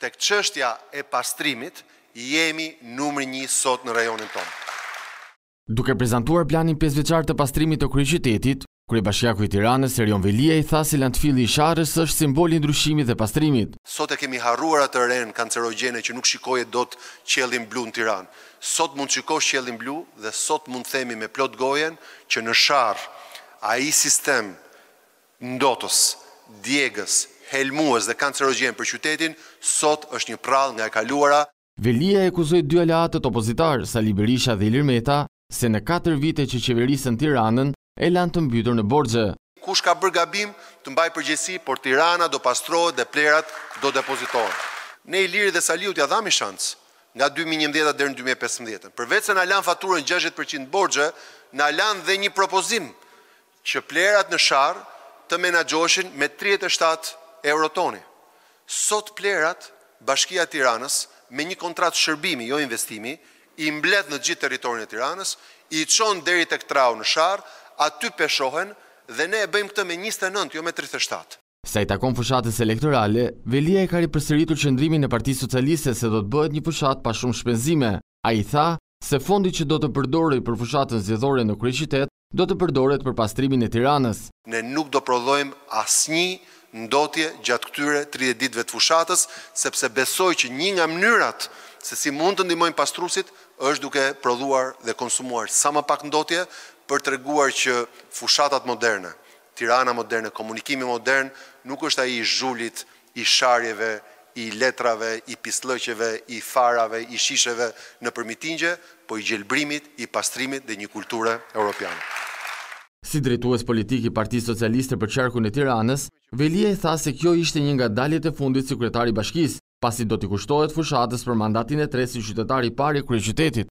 Tek çështja e pastrimit, jemi numri një sot në rajonin tonë. Duke prezantuar planin pesëvjeçar të pastrimit të kryeqytetit, kryebashkiaku i Tiranës, Erion Veliaj tha se landfilli i Sharrës është simboli i ndryshimit dhe pastrimit. Sot e kemi harruar atë renë kancerogjene që nuk shikoje dot qiellin blu në Tiranë. Sot mund të shikosh qiellin blu dhe sot mund të themi me plot gojën që në Sharrë ai sistem ndotës, djegës, helmues dhe kancerogjen për qytetin, sot është një prallë nga e kaluara. Veliaj akuzoi dy aleatët opozitarë, Sali Berisha dhe Ilir Meta, se në katër vite që qeverisën Tiranën, e lanë të mbytur në borxhe. Kush ka bërë gabim, të mbajë përgjegjësi, por Tirana do pastrohet dhe plerat do depozitohen. Ne Ilirit dhe Saliut ia dhamë një shans, nga dy mijë e njëmbëdhjetë deri në dy mijë e pesëmbëdhjetë. Përveç se na lanë faturën gjashtëdhjetë për qind borxhe, na lanë dhe një propozim, që plerat në Sharrë të menaxhoheshin me tridhjetë e shtatë euro toni. Sot plerat Bashkia e Tiranës me një kontratë shërbimi, jo investimi, i mbledh në gjithë territorin e Tiranës, i çon deri tek trau në Sharrë, aty peshohen dhe ne e bëjmë këtë me njëzet e nëntë, jo me tridhjetë e shtatë. Sa i takon fushatës elektorale, Veliaj ka ripërsëritur qëndrimin e Partisë Socialiste se do të bëhet një fushatë pa shumë shpenzime. Ai tha se fondi që do të përdorej për fushatën zgjedhore në kryeqytet do të përdoret për pastrimin e Tiranës. Ne nuk do prodhojmë asnjë ndotje gjatë këtyre tridhjetë ditëve të fushatës, sepse besoj që një nga mënyrat se si mund të ndihmojmë pastruesit është duke prodhuar dhe konsumuar sa më pak ndotje për treguar që fushatat moderne, Tirana moderne, komunikimi modern nuk është ai i zhulit i sharjeve, i letrave, i pisllëqeve, i farave, i shisheve nëpër mitingje, po i gjelbrimit, i pastrimit dhe një kulture europiane. Si drejtues politik i Partisë Socialiste për qarkun e Tiranës, Veliaj tha se kjo ishte një nga daljet e fundit si kryetar i bashkisë, pasi do t'i kushtohet fushatës për mandatin e tretë si qytetar i parë i kryeqytetit.